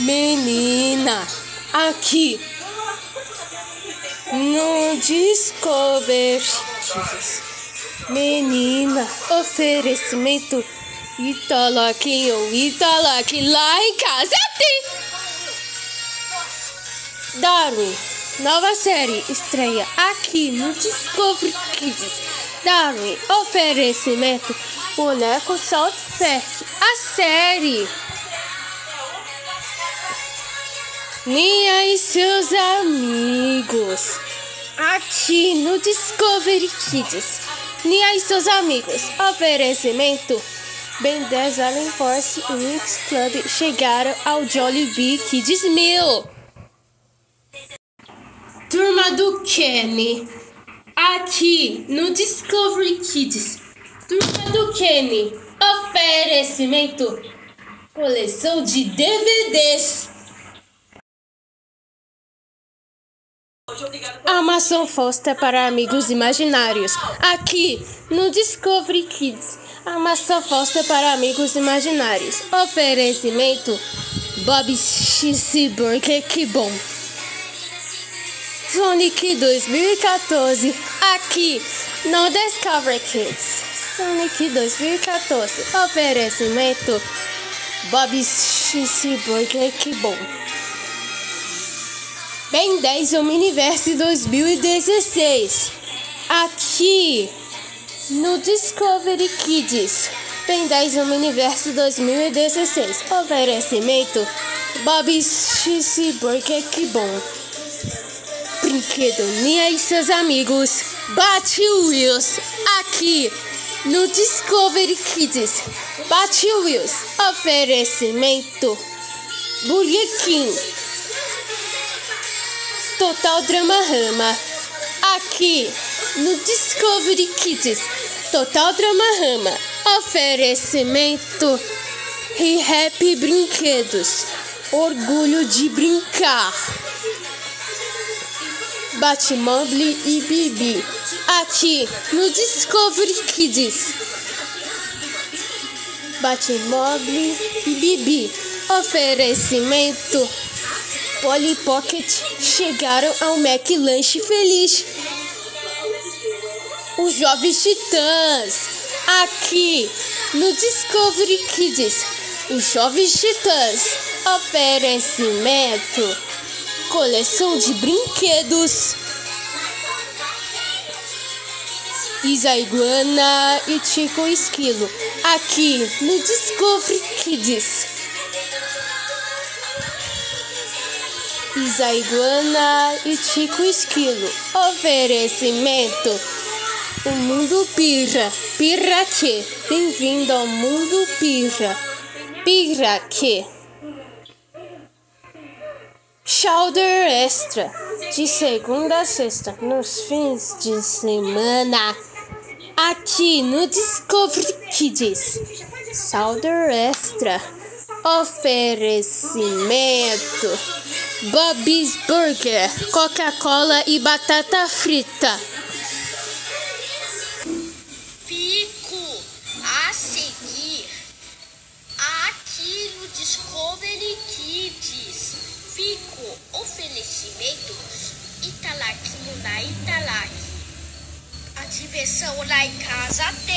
Menina, aqui no Discover. Menina, oferecimento Italac ou Italac lá em casa tem. Darwin, nova série estreia aqui no Discovery Kids. Darwin, oferecimento boneco South Park, a série. Nia e seus amigos. Aqui no Discovery Kids. Nia e seus amigos. Oferecimento. Ben 10 Allen Force e Mix Club chegaram ao Jollibee Kids Mil. Turma do Kenny. Aqui no Discovery Kids. Turma do Kenny. Oferecimento. Coleção de DVDs. A maçã Foster para amigos imaginários. Aqui no Discovery Kids. A maçã Foster para amigos imaginários. Oferecimento Bob Cheeseburger, que bom. Sonic 2014. Aqui no Discovery Kids. Sonic 2014. Oferecimento Bob Cheeseburger, que bom. Ben 10 Omniverse 2016. Aqui no Discovery Kids. Ben 10 Omniverse 2016. Oferecimento Bob Cheeseburger, que bom. Brinquedo Nia e seus amigos. Bate Wheels. Aqui no Discovery Kids. Bate Wheels. Oferecimento Burger King. Total Drama Rama. Aqui no Discovery Kids. Total Drama Rama. Oferecimento e Happy Brinquedos. Orgulho de brincar. Batmobile e Bibi. Aqui no Discovery Kids. Batmobile e Bibi. Oferecimento Polly Pocket chegaram ao Mac Lanche Feliz. Os Jovens Titãs, aqui no Discovery Kids. Os Jovens Titãs, oferecimento, coleção de brinquedos. Isa Iguana e Tico Esquilo, aqui no Discovery Kids. Isa Iguana e Tico Esquilo. Oferecimento. O Mundo Pirra. Pirra que. Bem-vindo ao Mundo Pirra. Pirra que. Shoulder Extra. De segunda a sexta. Nos fins de semana. Aqui no Discovery Kids. Shoulder Extra. Oferecimento. Bob's Burger, Coca-Cola e batata frita. Fico a seguir aqui no Discovery Kids. Fico oferecimento Italac na Italac. A diversão lá em casa tem.